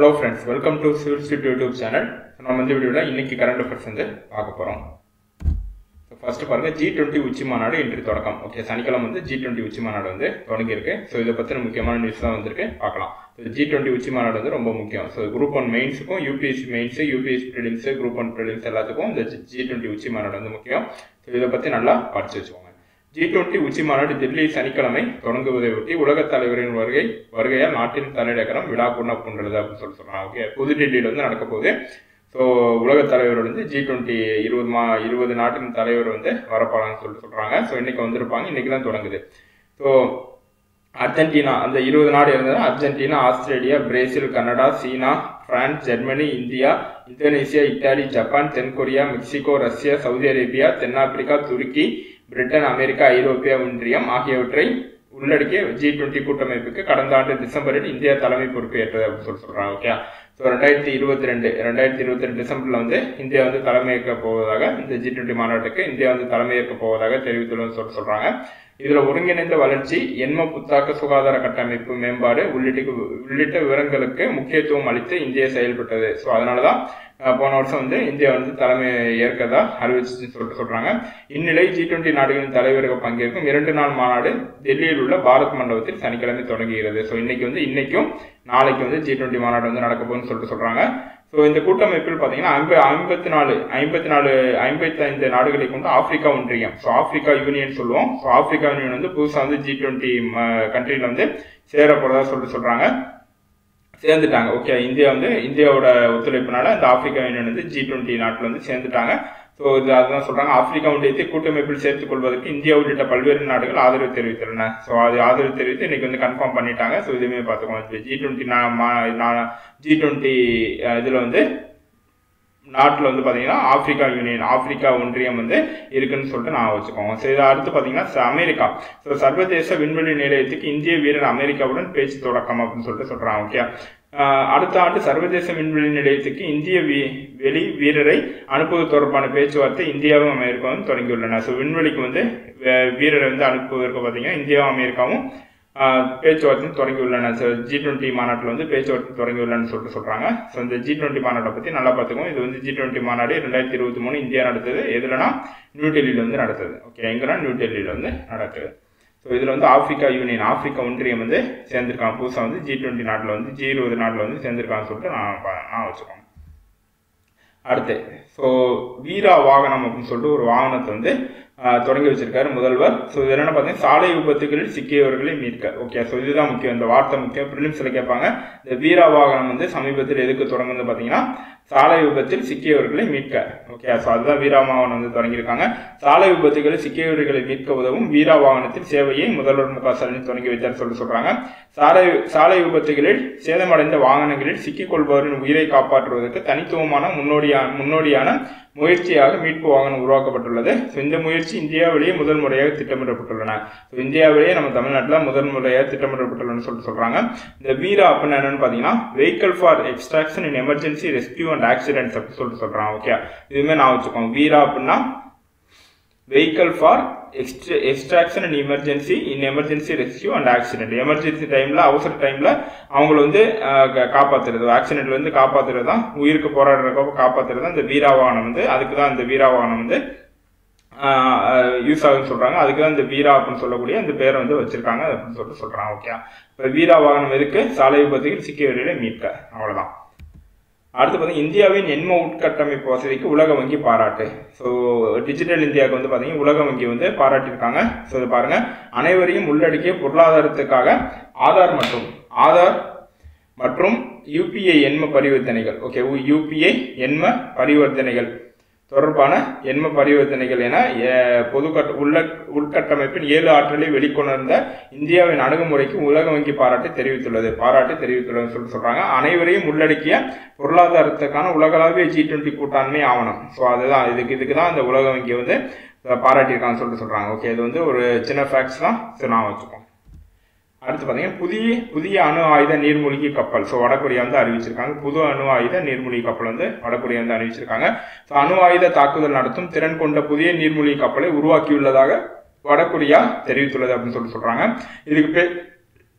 Hello friends welcome to civil street YouTube channel நம்ம வந்து வீடியோவில் இன்றைக்கி கரண்ட் அஃபேர்ஸ் வந்து பார்க்க போகிறோம் ஸோ ஃபஸ்ட்டு பாருங்க ஜி டுவெண்ட்டி உச்சி மாநாடு இன்று தொடக்கம். ஓகே சனிக்கிழமை வந்து ஜி டுவெண்ட்டி உச்சி மாநாடு வந்து தொடங்கியிருக்கு. ஸோ இதை பற்றின முக்கியமான நியூஸ் தான் வந்திருக்கு. பார்க்கலாம். ஜி டுவெண்ட்டி உச்சி மாநாடு வந்து ரொம்ப முக்கியம். So group one மெயின்ஸுக்கும் UPSC mains UPSC prelims group one prelims எல்லாத்துக்கும் இந்த ஜி டுவெண்ட்டி உச்சி மாநாடு வந்து முக்கியம். ஸோ இதை பற்றி நல்லா படிச்சு வச்சுக்கோங்க. ஜி டுவெண்டி உச்சி மாநாடு டெல்லி சனிக்கிழமை தொடங்குவதை ஒட்டி உலகத் தலைவரின் வருகை வருகையால் நாட்டின் தலைநகரம் விழா கொண்ட போன்றது அப்படின்னு சொல்லி சொல்கிறாங்க ஓகே புதுடெல்லியில் வந்து நடக்க போகுது. ஸோ உலகத் தலைவர் வந்து ஜி டுவெண்ட்டி இருபது மா இருபது நாட்டின் தலைவர் வந்து வரப்பாங்கன்னு சொல்லிட்டு சொல்கிறாங்க ஸோ இன்னைக்கு வந்திருப்பாங்க. இன்றைக்கி தான் தொடங்குது. ஸோ அர்ஜென்டினா அந்த இருபது நாடு இருந்தது Argentina Australia Brazil Canada China France Germany India Indonesia Italy Japan தென்கொரியா மெக்சிகோ ரஷ்யா சவுதி அரேபியா தென்னாப்பிரிக்கா துருக்கி பிரிட்டன் அமெரிக்கா ஐரோப்பிய ஒன்றியம் ஆகியவற்றை உள்ளடக்கிய ஜி டுவெண்ட்டி கூட்டமைப்புக்கு கடந்த ஆண்டு டிசம்பரில் இந்தியா தலைமை பொறுப்பேற்றது அப்படின்னு சொல்லி சொல்றாங்க ஓகே ஸோ ரெண்டாயிரத்தி இருபத்தி ரெண்டு ரெண்டாயிரத்தி இருபத்தி ரெண்டு டிசம்பர்ல வந்து இந்தியா வந்து தலைமையேற்க போவதாக இந்த ஜி டுவெண்ட்டி மாநாட்டுக்கு இந்தியா வந்து தலைமையேற்க போவதாக தெரிவித்துள்ளதுன்னு சொல்லி சொல்றாங்க. இதுல ஒருங்கிணைந்த வளர்ச்சி எண்ம புத்தாக்க சுகாதார கட்டமைப்பு மேம்பாடு உள்ளிட்ட உள்ளிட்ட விவரங்களுக்கு முக்கியத்துவம் அளித்து இந்தியா செயல்பட்டது. ஸோ அதனாலதான் போன வருஷம் வந்து இந்தியா வந்து தலைமை ஏற்கதா அறிவிச்சுன்னு சொல்லிட்டு சொல்றாங்க. இந்நிலை ஜி டுவெண்ட்டி நாடுகளின் தலைவர்கள் பங்கேற்கும் இரண்டு நாள் மாநாடு டெல்லியில் உள்ள பாரத் மண்டபத்தில் சனிக்கிழமை தொடங்குகிறது. ஸோ இன்னைக்கு வந்து இன்னைக்கும் நாளைக்கு வந்து ஜி டுவெண்ட்டி மாநாடு வந்து நடக்க போகுதுன்னு சொல்லிட்டு சொல்றாங்க. ஸோ இந்த கூட்டமைப்பில் பார்த்தீங்கன்னா ஐம்ப ஐம்பத்தி நாலு ஐம்பத்தி நாலு ஐம்பத்தி ஐந்து நாடுகளை கொண்டு ஆப்பிரிக்கா ஒன்றியம். ஸோ ஆப்பிரிக்கா யூனியன் சொல்லுவோம். ஸோ ஆப்பிரிக்கா யூனியன் வந்து புதுசாக வந்து ஜி டுவெண்ட்டி கண்ட்ரியில் வந்து சேர போகிறதா சொல்லிட்டு சொல்கிறாங்க சேர்ந்துட்டாங்க. ஓகே இந்தியா வந்து இந்தியாவோட ஒத்துழைப்புனால இந்த ஆப்பிரிக்கா யூனியன் வந்து ஜி டுவெண்ட்டி நாட்டில் வந்து சேர்ந்துட்டாங்க. ஸோ இது அதுதான் சொல்கிறாங்க ஆப்பிரிக்கா ஒன்றியத்தை கூட்டமைப்பில் சேர்த்துக் கொள்வதற்கு இந்தியா உள்ளிட்ட பல்வேறு நாடுகள் ஆதரவு தெரிவித்துள்ளன. ஸோ அது ஆதரவு தெரிவித்து இன்னைக்கு வந்து கன்ஃபார்ம் பண்ணிட்டாங்க. ஸோ இதுவுமே பார்த்துக்கோங்க. ஜி டுவெண்ட்டி நான் ஜி டுவெண்ட்டி இதில் வந்து நாட்டில் வந்து பார்த்தீங்கன்னா ஆப்பிரிக்கா யூனியன் ஆப்பிரிக்கா ஒன்றியம் வந்து இருக்குன்னு சொல்லிட்டு நான் வச்சுக்கோங்க. சரி அடுத்து பார்த்தீங்கன்னா அமெரிக்கா. ஸோ சர்வதேச விண்வெளி நிலையத்துக்கு இந்திய வீரர் அமெரிக்காவுடன் பேச்சு தொடக்கம் அப்படின்னு சொல்லிட்டு சொல்கிறாங்க ஓகே அடுத்த ஆண்டு சர்வதேச விண்வெளி நிலையத்துக்கு இந்திய வெளி வீரரை அனுப்புவது தொடர்பான பேச்சுவார்த்தை இந்தியாவும் அமெரிக்காவும் தொடங்கியுள்ளன. ஸோ விண்வெளிக்கு வந்து வீரரை வந்து அனுப்புவதற்கு பார்த்தீங்கன்னா இந்தியாவும் அமெரிக்காவும் பேச்சுவார்த்தையும் தொடங்கியுள்ளன ஜி டுவெண்ட்டி மாநாட்டில் வந்து பேச்சுவார்த்தை தொடங்கியுள்ளன்னு சொல்லிட்டு சொல்கிறாங்க ஸோ இந்த ஜி டுவெண்ட்டி மாநாட்டை பற்றி நல்லா பார்த்துக்கோங்க. இது வந்து ஜி டுவெண்ட்டி மாநாடு ரெண்டாயிரத்தி இருபத்தி மூணு இந்தியா நடத்தது. எதுலனா நியூ டெல்லியில் வந்து நடத்துது. ஓகே எங்கன்னா நியூ டெல்லியில் வந்து நடக்குது. ஸோ இதில் வந்து ஆப்பிரிக்கா யூனியன் ஆப்பிரிக்கா ஒன்றியம் வந்து சேர்ந்துருக்காங்க. புதுசாக வந்து ஜி டுவெண்ட்டி நாட்டில் வந்து ஜி இருபது நாட்டில் வந்து சேர்ந்துருக்காங்கன்னு சொல்லிட்டு நான் நான் வச்சுக்கோங்க. அடுத்து ஸோ வீரா வாகனம் அப்படின்னு சொல்லிட்டு ஒரு வாகனத்தை வந்து தொடங்கி வச்சிருக்காரு முதல்வர். ஸோ இது என்ன பார்த்தீங்கன்னா சாலை விபத்துகளில் சிக்கியவர்களை மீட்க. ஓகே ஸோ இதுதான் முக்கியம். இந்த வார்த்தை முக்கியம். ப்ரிலிம்ஸில் கேட்பாங்க இந்த வீரா வாகனம் வந்து சமீபத்தில் எதுக்கு தொடங்குது பார்த்தீங்கன்னா சாலை விபத்தில் சிக்கியவர்களை மீட்க. ஓகே ஸோ அதுதான் வீரா வாகனம் வந்து தொடங்கியிருக்காங்க. சாலை விபத்துகளில் சிக்கியவர்களை மீட்க உதவும் வீரா வாகனத்தின் சேவையை முதல்வர் மு க ஸ்டாலின் தொடங்கி வைத்தார் சொல்லி சொல்றாங்க. சாலை சாலை விபத்துகளில் சேதமடைந்த வாகனங்களில் சிக்கிக்கொள்பவரின் உயிரை காப்பாற்றுவதற்கு தனித்துவமான முன்னோடியான முன்னோடியான முயற்சியாக மீட்பு வாகனம் உருவாக்கப்பட்டுள்ளது. ஸோ இந்த முயற்சி இந்தியாவிலேயே முதல் முறையாக திட்டமிடப்பட்டுள்ளன. ஸோ இந்தியாவிலேயே நம்ம தமிழ்நாட்டில் முதல் முறையாக திட்டமிடப்பட்டுள்ளன்னு சொல்லிட்டு சொல்கிறாங்க இந்த வீரா அப்படின்னு என்னென்னு பார்த்தீங்கன்னா vehicle for extraction in emergency rescue and accidents அப்படின்னு சொல்லிட்டு சொல்கிறாங்க ஓகே இதுவுமே நான் வச்சுக்கோங்க. வீரா அப்படின்னா vehicle for extra extraction and emergency in emergency rescue and accident emergency டைமில் அவசர டைமில் அவங்கள வந்து காப்பாற்றுறது ஆக்சிடென்ட்ல வந்து காப்பாற்றுறது தான். உயிருக்கு போராடுறப்ப காப்பாற்றுறது தான். இந்த வீராவாகனம் வந்து அதுக்கு தான் இந்த வீராவாகனம் வந்து யூஸ் ஆகுதுன்னு சொல்கிறாங்க அதுக்கு தான் இந்த வீரா அப்படின்னு சொல்லக்கூடிய அந்த பேரை வந்து வச்சிருக்காங்க அப்படின்னு சொல்லிட்டு சொல்கிறாங்க ஓகே இப்போ வீரா வாகனம் எதுக்கு? சாலை விபத்துகள் சிக்கியவர்களை மீட்க. அவ்வளோதான் அடுத்து பார்த்தீங்கன்னா இந்தியாவின் எண்ம உட்கட்டமைப்பு வசதிக்கு உலக வங்கி பாராட்டு. ஸோ டிஜிட்டல் இந்தியாவுக்கு வந்து பார்த்தீங்கன்னா உலக வங்கி வந்து பாராட்டியிருக்காங்க. ஸோ இது பாருங்கள் அனைவரையும் உள்ளடக்கிய பொருளாதாரத்துக்காக ஆதார் மற்றும் ஆதார் மற்றும் யூபிஐ எண்ம பரிவர்த்தனைகள். ஓகே யூபிஐ எண்ம பரிவர்த்தனைகள். தொடர்பான எண்ம பரிவர்த்தனைகள் என பொது உள்ள உள்கட்டமைப்பின் ஏழு ஆற்றலை வெளிக்கொணர்ந்த இந்தியாவின் அணுகுமுறைக்கு உலக வங்கி பாராட்டு தெரிவித்துள்ளது. பாராட்டு தெரிவித்துள்ளது சொல்லி சொல்றாங்க. அனைவரையும் உள்ளடக்கிய பொருளாதாரத்துக்கான உலகளாவிய ஜி டுவெண்ட்டி கூட்டாண்மை ஆவணம். ஸோ அதுதான் இதுக்கு இதுக்கு தான் இந்த உலக வங்கி வந்து பாராட்டியிருக்காங்கன்னு சொல்லிட்டு சொல்கிறாங்க ஓகே இது வந்து ஒரு சின்ன ஃபேக்ட்ஸ் தான். சரி நான் வச்சுக்கோம் அடுத்து பார்த்தீங்கன்னா புதிய புதிய அணு ஆயுத நீர்மூழ்கி கப்பல். ஸோ வடகொரியா வந்து அறிவிச்சிருக்காங்க. புது அணு ஆயுத நீர்மூழ்கி கப்பல் வந்து வடகொரியா வந்து அறிவிச்சிருக்காங்க. ஸோ அணு ஆயுத தாக்குதல் நடத்தும் திறன் கொண்ட புதிய நீர்மூழ்கி கப்பலை உருவாக்கியுள்ளதாக வடகொரியா தெரிவித்துள்ளது அப்படின்னு சொல்லி சொல்றாங்க. இதுக்கு பேர்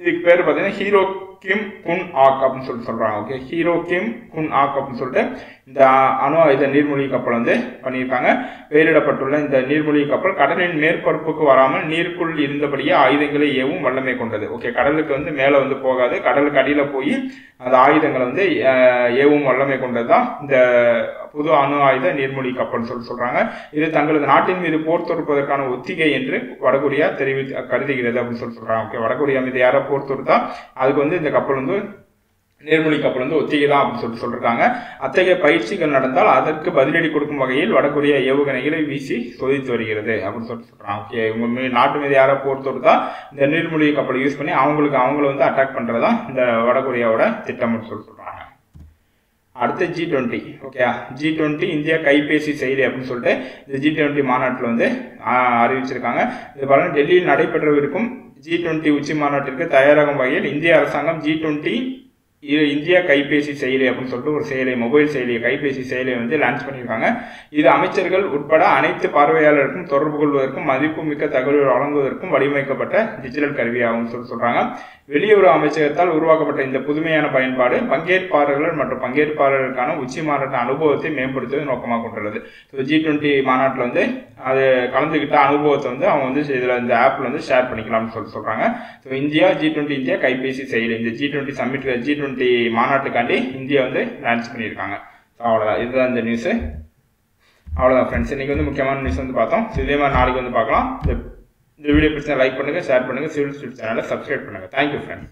இதுக்கு பேர் பார்த்தீங்கன்னா ஹீரோ கிம் குன் ஆக் அப்படின்னு சொல்லிட்டு சொல்றாங்க. ஓகே ஹீரோ கிம் குன் ஆக் அப்படின்னு சொல்லிட்டு இந்த அணு ஆயுத நீர்மூழ்கி கப்பல் வந்து பண்ணியிருக்காங்க. பெயரிடப்பட்டுள்ள இந்த நீர்மூழ்கி கப்பல் கடலின் மேற்பரப்புக்கு வராமல் நீருக்குள் இருந்தபடியே ஆயுதங்களை ஏவும் வல்லமை கொண்டது. ஓகே கடலுக்கு வந்து மேலே வந்து போகாது. கடலுக்கு அடியில் போய் அந்த ஆயுதங்களை வந்து ஏவும் வல்லமை கொண்டது தான் இந்த புது அணு ஆயுத நீர்மூழ்கி கப்பல்னு சொல்லி சொல்றாங்க. இது தங்களது நாட்டின் மீது போர் தொடுப்பதற்கான ஒத்திகை என்று வடகொரியா தெரிவி கருதுகிறது அப்படின்னு சொல்லி சொல்றாங்க. ஓகே வடகொரியா மீது யாரோ போர் தொடுத்தா அதுக்கு வந்து இந்த கப்பல் வந்து நேர்மொழி கப்பல் வந்து ஒத்திகை தான் அப்படின்னு சொல்லிட்டு சொல்லியிருக்காங்க அத்தகைய பயிற்சிகள் நடந்தால் அதற்கு பதிலடி கொடுக்கும் வகையில் வடகொரியா ஏவுகணைகளை வீசி சோதித்து வருகிறது அப்படின்னு சொல்லிட்டு சொல்றாங்க. ஓகே மீ- நாட்டு மீது யாரோ போர் தொடுத்தா இந்த நீர்மொழி கப்பலை யூஸ் பண்ணி அவங்களுக்கு அவங்கள வந்து அட்டாக் பண்ணுறதா இந்த வடகொரியாவோட திட்டம்னு சொல்லி சொல்கிறாங்க அடுத்து G twenty okay G twenty India கைபேசி செயலி அப்படின்னு சொல்லிட்டு இந்த ஜி டுவெண்ட்டி மாநாட்டில் வந்து அறிவிச்சிருக்காங்க. இது பாருங்க டெல்லியில் நடைபெறவிருக்கும் ஜி டுவெண்ட்டி உச்சி மாநாட்டிற்கு தயாராகும் வகையில் இந்திய அரசாங்கம் ஜி டுவெண்ட்டி இது இந்தியா கைபேசி செயலி அப்படின்னு சொல்லிட்டு ஒரு செயலி மொபைல் செயலி கைபேசி செயலியை வந்து லான்ச் பண்ணியிருக்காங்க. இது அமைச்சர்கள் உட்பட அனைத்து பார்வையாளருக்கும் தொடர்பு கொள்வதற்கும் மதிப்புமிக்க தகவல்கள் வழங்குவதற்கும் வடிவமைக்கப்பட்ட டிஜிட்டல் கருவியாகும் சொல்லி சொல்கிறாங்க வெளியுறவு அமைச்சகத்தால் உருவாக்கப்பட்ட இந்த புதுமையான பயன்பாடு பங்கேற்பாளர்கள் மற்றும் பங்கேற்பாளர்களுக்கான உச்சி மாநாட்ட அனுபவத்தை மேம்படுத்துவது நோக்கமாக கொண்டுள்ளது. ஸோ ஜி டுவெண்ட்டி மாநாட்டில் வந்து அது கலந்துக்கிட்ட அனுபவத்தை வந்து அவங்க வந்து இதில் இந்த ஆப்பில் வந்து ஷேர் பண்ணிக்கலாம்னு சொல்லி சொல்கிறாங்க so India G twenty India கைபேசி செயலி. இந்த G twenty summit G twenty twenty மாநாட்டுக்காண்டி India வந்து லான்ச் பண்ணியிருக்காங்க. ஸோ அவ்வளோதான் இதுதான் இந்த நியூஸு அவ்வளோதான் ஃப்ரெண்ட்ஸ் இன்றைக்கி வந்து முக்கியமான நியூஸ் வந்து பார்த்தோம். ஸோ இதே மாதிரி நாளைக்கு வந்து பார்க்கலாம். இந்த இந்த வீடியோ பிடிச்சா லைக் பண்ணுங்கள் ஷேர் பண்ணுங்கள் சிவில் ஸ்ட்ரீட் சேனலை சப்ஸ்கிரைப் பண்ணுங்கள் தேங்க்யூ ஃப்ரெண்ட்ஸ்